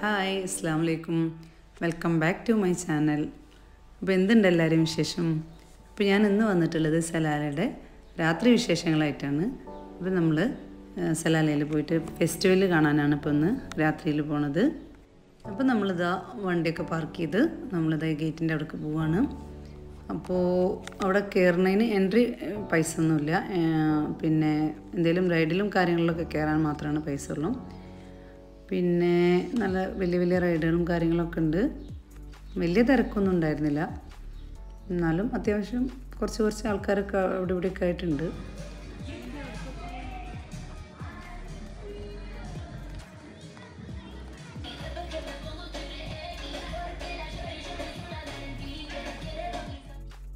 Hi അസ്സാം വലൈക്കും welcome back to my channel അപ്പോൾ എന്തുണ്ട് എല്ലാവരും വിശേഷം? അപ്പോൾ ഞാൻ ഇന്ന് വന്നിട്ടുള്ളത് സലാലയുടെ രാത്രി വിശേഷങ്ങളായിട്ടാണ്. അപ്പോൾ നമ്മൾ സലാലയിൽ പോയിട്ട് ഫെസ്റ്റിവൽ കാണാനാണ് ഇപ്പോൾ ഇന്ന് രാത്രിയിൽ പോണത്. അപ്പോൾ നമ്മളിതാ വണ്ടിയൊക്കെ പാർക്ക് ചെയ്ത് നമ്മളിതാ ഗേറ്റിന്റെ അവിടേക്ക് പോവാണ്. അപ്പോൾ അവിടെ കയറുന്നതിന് എൻട്രി പൈസ ഒന്നുമില്ല. പിന്നെ എന്തെങ്കിലും റൈഡിലും കാര്യങ്ങളിലൊക്കെ കയറാൻ മാത്രമാണ് പൈസ ഉള്ളൂ. പിന്നെ നല്ല വലിയ വലിയ റൈഡുകളും കാര്യങ്ങളൊക്കെ ഉണ്ട്. വലിയ തിരക്കൊന്നും ഉണ്ടായിരുന്നില്ല. എന്നാലും അത്യാവശ്യം കുറച്ച് കുറച്ച് ആൾക്കാരൊക്കെ അവിടെ ഇവിടെയൊക്കെ ആയിട്ടുണ്ട്.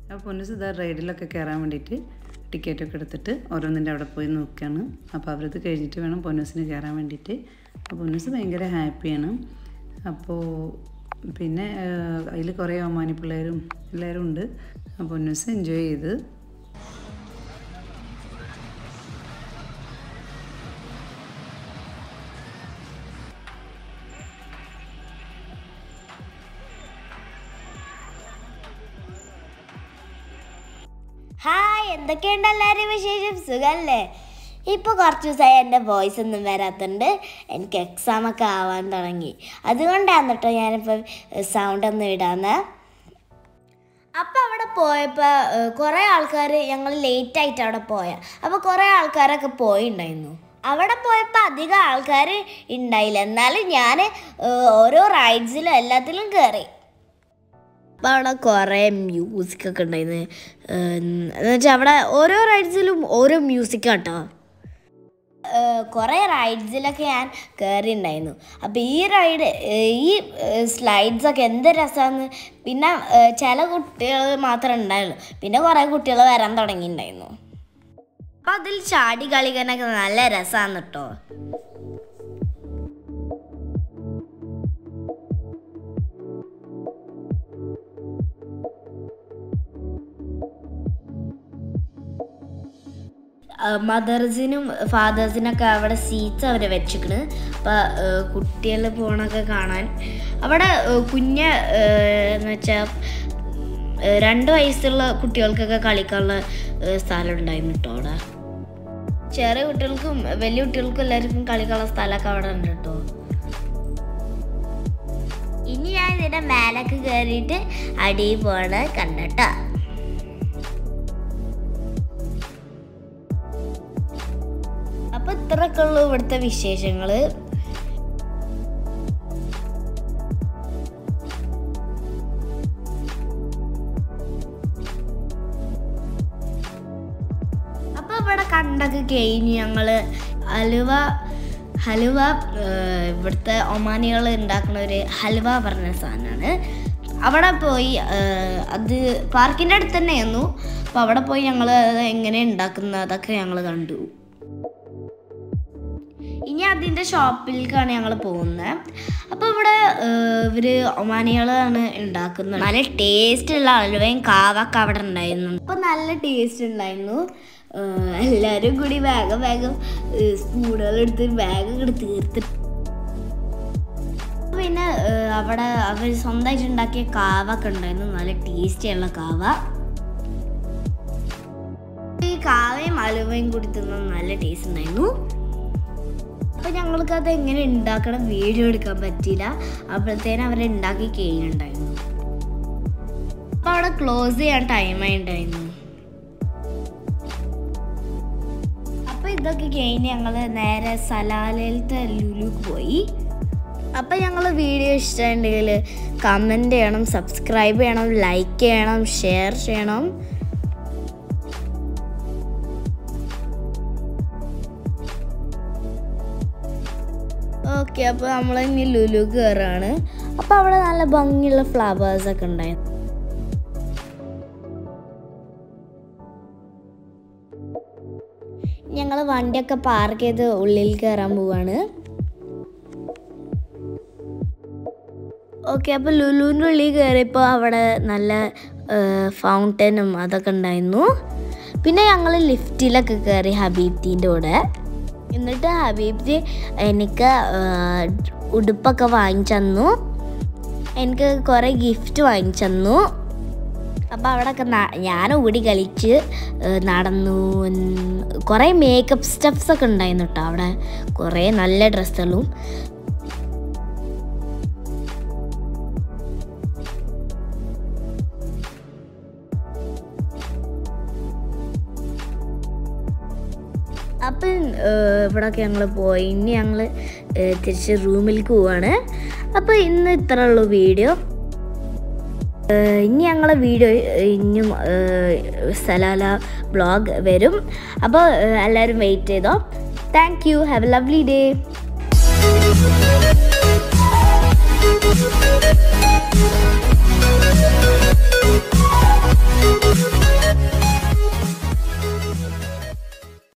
അപ്പോൾ പൊന്നു സുധാർ റൈഡിലൊക്കെ കയറാൻ വേണ്ടിയിട്ട് ടിക്കറ്റൊക്കെ എടുത്തിട്ട് ഓരോന്നിന്റെ അവിടെ പോയി നോക്കുകയാണ് അപ്പോൾ അവരത് കഴിഞ്ഞിട്ട് വേണം പൊന്നൂസിന് കയറാൻ വേണ്ടിയിട്ട്. പൊന്നൂസ് ഭയങ്കര ഹാപ്പിയാണ്. അപ്പോൾ പിന്നെ അതിൽ കുറേ ഒമാനി പിള്ളേരും എല്ലാവരും ഉണ്ട്. പൊന്നൂസ് എൻജോയ് ചെയ്ത്. ഹായ് എന്തൊക്കെയുണ്ട് എല്ലാവരും വിശേഷം? സുഖല്ലേ? ഇപ്പോൾ കുറച്ച് ദിവസമായി എന്റെ വോയിസ് ഒന്നും വരാത്തുണ്ട്. എനിക്ക് എക്സാമൊക്കെ ആവാൻ തുടങ്ങി. അതുകൊണ്ടാണ് കേട്ടോ ഞാനിപ്പോൾ സൗണ്ട് ഒന്നും ഇടാന്ന്. അപ്പോൾ അവിടെ പോയപ്പോൾ കുറേ ആൾക്കാർ ഞങ്ങൾ ലേറ്റ് ആയിട്ട് അവിടെ പോയ. അപ്പോൾ കുറേ ആൾക്കാരൊക്കെ പോയിണ്ടായിരുന്നു. അവിടെ പോയപ്പോൾ അധികം ആൾക്കാർ ഉണ്ടായില്ല എന്നാലും ഞാൻ ഓരോ റൈഡ്സിലും എല്ലാത്തിലും കയറി അപ്പോൾ അവിടെ കുറേ മ്യൂസിക്കൊക്കെ ഉണ്ടായിരുന്നു എന്നുവെച്ചാൽ അവിടെ ഓരോ റൈഡ്സിലും ഓരോ മ്യൂസിക് കേട്ടോ കുറേ റൈഡ്സിലൊക്കെ ഞാൻ കയറിയിട്ടുണ്ടായിരുന്നു അപ്പോൾ ഈ റൈഡ് ഈ സ്ലൈഡ്സൊക്കെ എന്ത് രസമാണെന്ന് പിന്നെ ചില കുട്ടികൾ മാത്രമേ ഉണ്ടായുള്ളൂ പിന്നെ കുറേ കുട്ടികൾ വരാൻ തുടങ്ങിയിട്ടുണ്ടായിരുന്നു അപ്പോൾ അതിൽ ചാടി കളിക്കാനൊക്കെ നല്ല രസമാണ് കേട്ടോ മദേഴ്സിനും ഫാദേഴ്സിനൊക്കെ അവിടെ സീറ്റ്സ് അവർ വെച്ചിക്കണ്. അപ്പോൾ കുട്ടികൾ പോണൊക്കെ കാണാൻ. അവിടെ കുഞ്ഞ എന്ന് വെച്ചാൽ രണ്ട് വയസ്സുള്ള കുട്ടികൾക്കൊക്കെ കളിക്കാനുള്ള സ്ഥലം ഉണ്ടായിരുന്നു കേട്ടോ അവിടെ. ചെറിയ കുട്ടികൾക്കും വലിയ കുട്ടികൾക്കും എല്ലാവർക്കും കളിക്കാനുള്ള സ്ഥലമൊക്കെ അവിടെ ഉണ്ട് കേട്ടോ ഇനി ഞാൻ ഇതിന്റെ മേലൊക്കെ കയറിയിട്ട് അടിയിൽ പോകണ കണ്ടട്ടോ ഇത്രയൊക്കെ ഇവിടുത്തെ വിശേഷങ്ങൾ. അപ്പൊ ഇവിടെ കണ്ടൊക്കെ കഴിഞ്ഞ് ഞങ്ങൾ ഹലുവ ഹലുവ ഇവിടുത്തെ ഒമാനികൾ ഉണ്ടാക്കുന്ന ഒരു ഹലുവ പറഞ്ഞ സാധനമാണ് അവിടെ പോയി അത് പാർക്കിന്റെ അടുത്ത് തന്നെയായിരുന്നു. അപ്പോൾ അവിടെ പോയി ഞങ്ങൾ എങ്ങനെ ഉണ്ടാക്കുന്ന അതൊക്കെ ഞങ്ങൾ കണ്ടു. ഇനി അതിന്റെ ഷോപ്പിലേക്കാണ് ഞങ്ങൾ പോകുന്നത് അപ്പോൾ ഇവിടെ ഇവർ ഒമാനികളാണ് ഉണ്ടാക്കുന്നത്. നല്ല ടേസ്റ്റ് ഉള്ള അലുവയും കാവൊക്കെ അവിടെ ഉണ്ടായിരുന്നു. അപ്പോൾ നല്ല ടേസ്റ്റ് ഉണ്ടായിരുന്നു. എല്ലാവരും കൂടി വേഗം വേഗം സ്പൂണുകളെടുത്ത് വേഗം കൂടി തീർത്തിട്ട് പിന്നെ അവിടെ അവർ സ്വന്തമായിട്ട് ഉണ്ടാക്കിയ കാവൊക്കെ ഉണ്ടായിരുന്നു. നല്ല ടേസ്റ്റിയുള്ള കാവ. ഈ കാവയും അലുവയും കൂടി തിന്നാൻ നല്ല ടേസ്റ്റ് ഉണ്ടായിരുന്നു. അപ്പോൾ ഞങ്ങൾക്ക് അത് എങ്ങനെ ഉണ്ടാക്കണം വീഡിയോ എടുക്കാൻ പറ്റിയില്ല. അപ്പോഴത്തേനും അവർ ഉണ്ടാക്കി കഴിയുന്നുണ്ടായിരുന്നു അപ്പോൾ അവിടെ ക്ലോസ് ചെയ്യാൻ ടൈമായി ഉണ്ടായിരുന്നു അപ്പോൾ ഇതൊക്കെ കഴിഞ്ഞ് ഞങ്ങൾ നേരെ സലാലയിലത്തെ ലുലുക്ക് പോയി. അപ്പം ഞങ്ങൾ വീഡിയോ ഇഷ്ടമുണ്ടെങ്കിൽ കമന്റ് ചെയ്യണം സബ്സ്ക്രൈബ് ചെയ്യണം ലൈക്ക് ചെയ്യണം ഷെയർ ചെയ്യണം. ഓക്കെ അപ്പോൾ നമ്മൾ ഇനി ലുലു കയറാണ് അപ്പോൾ അവിടെ നല്ല ഭംഗിയുള്ള ഫ്ലവേഴ്സ് ഒക്കെ ഉണ്ടായിരുന്നു ഞങ്ങൾ വണ്ടിയൊക്കെ പാർക്ക് ചെയ്ത് ഉള്ളിൽ കയറാൻ പോവാണ്. ഓക്കെ അപ്പോൾ ലുലുവിന്റെ ഉള്ളിൽ കയറിയപ്പോൾ അവിടെ നല്ല ഫൗണ്ടനും അതൊക്കെ ഉണ്ടായിരുന്നു. പിന്നെ ഞങ്ങൾ ലിഫ്റ്റിലൊക്കെ കയറി ഹബീബ്തീന്റെ കൂടെ. എന്നിട്ട് ഹബീബ്ജി എനിക്ക് ഉടുപ്പൊക്കെ വാങ്ങിച്ചു തന്നു എനിക്ക് കുറേ ഗിഫ്റ്റ് വാങ്ങിച്ചു തന്നു അപ്പോൾ അവിടെയൊക്കെ ഞാൻ ഓടി കളിച്ച് നടന്നു. കുറേ മേക്കപ്പ് സ്റ്റെപ്സ് ഒക്കെ ഉണ്ടായിരുന്നു കേട്ടോ അവിടെ. കുറേ നല്ല ഡ്രസ്സുകളും അപ്പം ഇവിടെയൊക്കെ ഞങ്ങൾ പോയി. ഇനി ഞങ്ങൾ തിരിച്ച് റൂമിലേക്ക് പോവാണ്. അപ്പോൾ ഇന്ന് ഇത്ര ഉള്ളൂ വീഡിയോ. ഇനി ഞങ്ങളെ വീഡിയോ ഇനിയും സലാല ബ്ലോഗ് വരും. അപ്പോൾ എല്ലാവരും വെയിറ്റ് ചെയ്തോ. Thank you have a lovely day Thank you.